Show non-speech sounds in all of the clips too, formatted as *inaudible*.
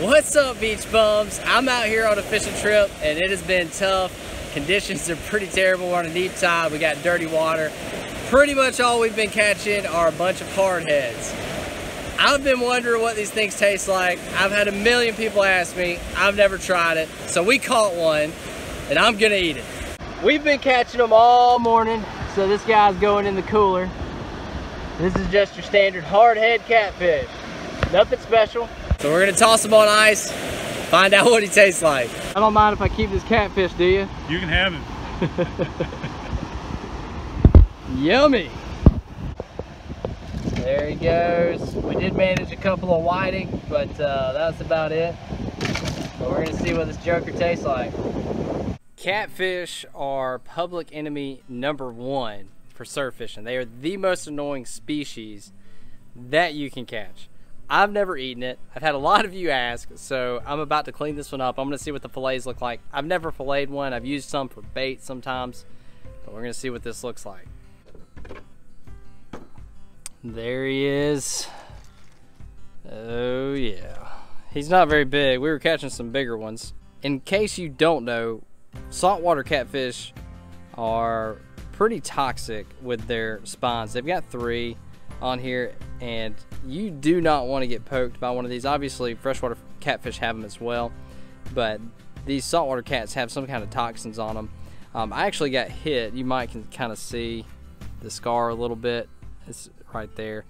What's up, beach bums? I'm out here on a fishing trip and it has been tough. Conditions are pretty terrible. We're on a deep tide. We got dirty water. Pretty much all we've been catching are a bunch of hardheads. I've been wondering what these things taste like. I've had a million people ask me. I've never tried it. So we caught one and I'm gonna eat it. We've been catching them all morning. So this guy's going in the cooler. This is just your standard hardhead catfish. Nothing special. So we're gonna toss him on ice, find out what he tastes like. I don't mind if I keep this catfish, do you? You can have him. *laughs* Yummy. There he goes. We did manage a couple of whiting, but uh, that's about it. But we're gonna see what this joker tastes like. Catfish are public enemy number one for surf fishing. They are the most annoying species that you can catch. I've never eaten it. I've had a lot of you ask, so I'm about to clean this one up. I'm going to see what the fillets look like. I've never filleted one. I've used some for bait sometimes, but we're going to see what this looks like. There he is. Oh, yeah. He's not very big. We were catching some bigger ones. In case you don't know, saltwater catfish are pretty toxic with their spines. They've got three on here and you do not want to get poked by one of these. Obviously freshwater catfish have them as well but these saltwater cats have some kind of toxins on them um, I actually got hit you might can kind of see the scar a little bit. It's right there.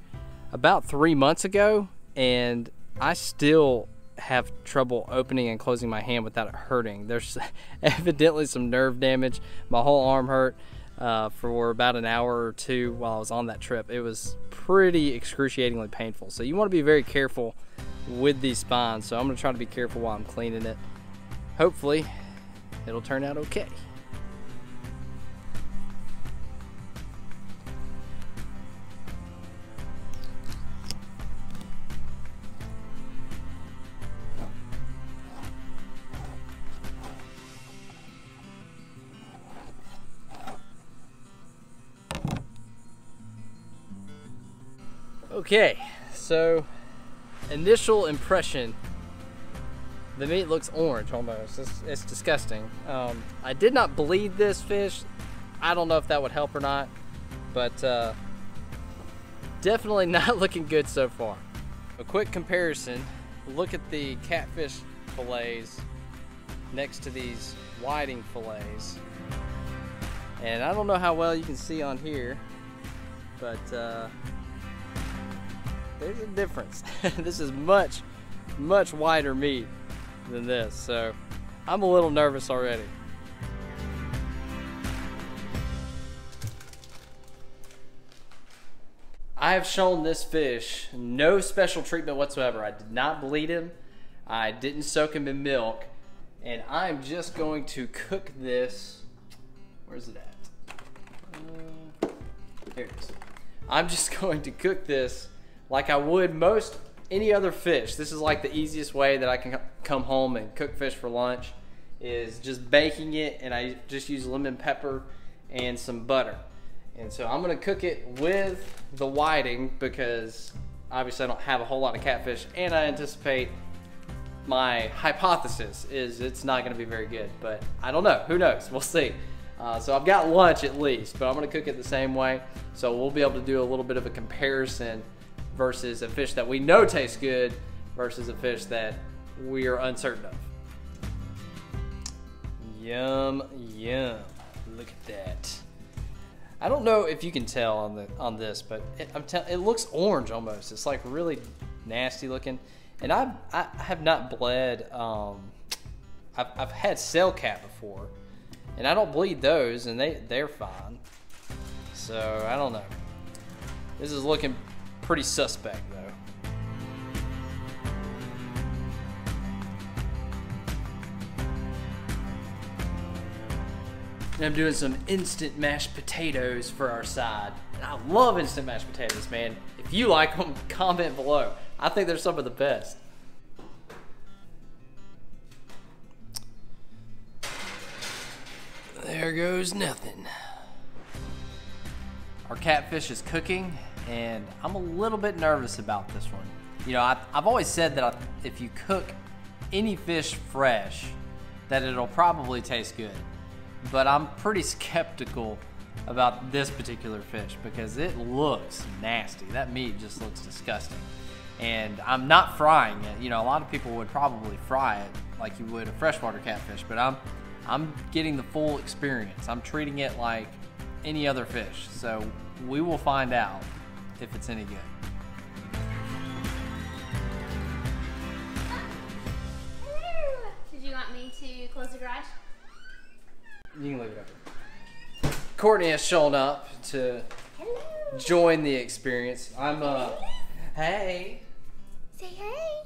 About three months ago and I still have trouble opening and closing my hand without it hurting. There's *laughs* evidently some nerve damage. My whole arm hurt uh, for about an hour or two while I was on that trip. It was pretty excruciatingly painful. So you want to be very careful with these spines. So I'm going to try to be careful while I'm cleaning it. Hopefully it'll turn out okay. Okay, so initial impression, the meat looks orange almost. It's, it's disgusting. Um, I did not bleed this fish. I don't know if that would help or not, but uh, definitely *laughs* not looking good so far. A quick comparison, look at the catfish fillets next to these whiting fillets. And I don't know how well you can see on here, but uh, there's a difference. *laughs* this is much, much wider meat than this, so I'm a little nervous already. I have shown this fish no special treatment whatsoever. I did not bleed him. I didn't soak him in milk. And I'm just going to cook this. Where's it at? Uh, here it is. I'm just *laughs* going to cook this like I would most any other fish. This is like the easiest way that I can come home and cook fish for lunch is just baking it and I just use lemon pepper and some butter. And so I'm gonna cook it with the whiting because obviously I don't have a whole lot of catfish and I anticipate my hypothesis is it's not gonna be very good, but I don't know, who knows, we'll see. Uh, so I've got lunch at least, but I'm gonna cook it the same way. So we'll be able to do a little bit of a comparison versus a fish that we know tastes good versus a fish that we are uncertain of. Yum, yum. Look at that. I don't know if you can tell on the on this, but it, I'm tell, it looks orange almost. It's like really nasty looking. And I I have not bled. Um, I've, I've had sail cat before, and I don't bleed those, and they they're fine. So I don't know. This is looking pretty suspect, though. And I'm doing some instant mashed potatoes for our side. And I love instant mashed potatoes, man. If you like them, *laughs* comment below. I think they're some of the best. There goes nothing. Our catfish is cooking and I'm a little bit nervous about this one. You know, I, have always said that if you cook any fish fresh that it'll probably taste good. But I'm pretty skeptical about this particular fish because it looks nasty. That meat just looks disgusting. And I'm not frying it. You know, a lot of people would probably fry it like you would a freshwater catfish, but I'm I'm getting the full experience. I'm treating it like any other fish. So we will find out if it's any good. Hello. Did you want me to close the garage? You can leave it open. Courtney has shown up to Hello. join the experience. I'm uh hey. Say hey.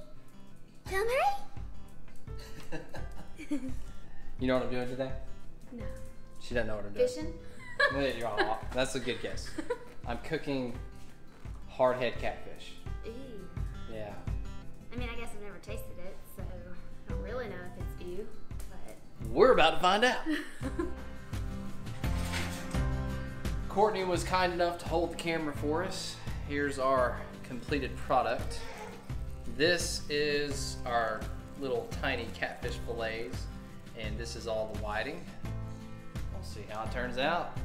Tell hey. *laughs* *laughs* You know what I'm doing today? No. She doesn't know what I'm doing. Fishing? Yeah, you're all- *laughs* That's a good guess. I'm cooking hardhead catfish. Ew. Yeah. I mean, I guess I've never tasted it, so I don't really know if it's ew, but. We're about to find out. *laughs* Courtney was kind enough to hold the camera for us. Here's our completed product. This is our little tiny catfish fillets, and this is all the whiting. We'll see how it turns out.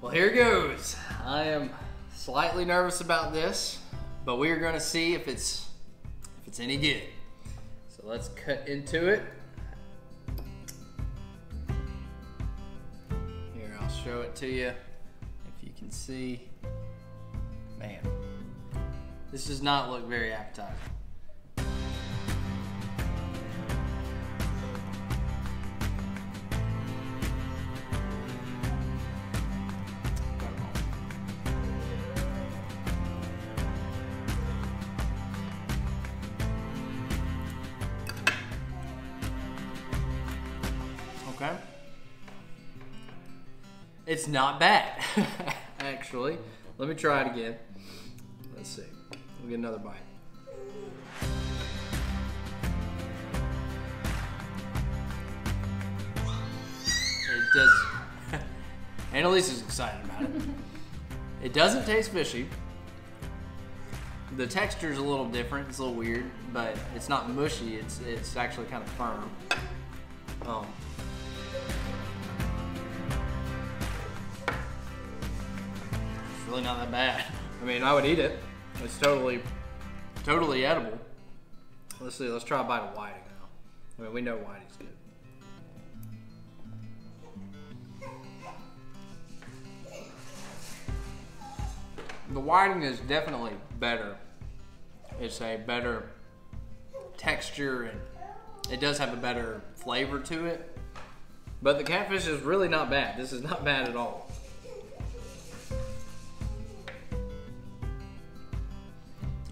Well, here goes. I am slightly nervous about this, but we are going to see if it's if it's any good. So let's cut into it. Here, I'll show it to you if you can see. Man, this does not look very appetizing. It's not bad, *laughs* actually. Let me try it again. Let's see. We'll get another bite. It does. *laughs* Annalise is excited about it. It doesn't taste fishy. The texture is a little different. It's a little weird, but it's not mushy. It's it's actually kind of firm. Um, really not that bad. I mean, I would eat it. It's totally, totally edible. Let's see. Let's try a bite of whiting now. I mean, we know whiting's good. The whiting is definitely better. It's a better texture and it does have a better flavor to it. But the catfish is really not bad. This is not *laughs* bad at all.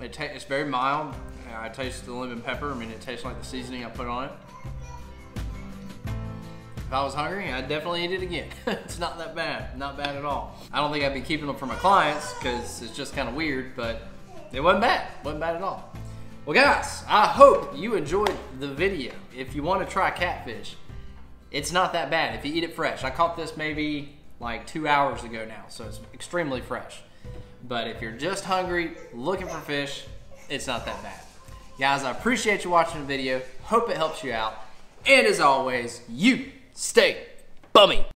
It ta- it's very mild. I taste the lemon pepper. I mean, it tastes like the seasoning I put on it. If I was hungry, I'd definitely eat it again. *laughs* it's not that bad. Not bad at all. I don't think I'd be keeping them for my clients because it's just kind of weird, but it wasn't bad. wasn't bad at all. Well, guys, I hope you enjoyed the video. If you want to try catfish, it's not that bad if you eat it fresh. I caught this maybe like two hours ago now, so it's extremely fresh. But if you're just hungry, looking for fish, it's not that bad. Guys, I appreciate you watching the video. Hope it helps you out. And as always, you stay bummy.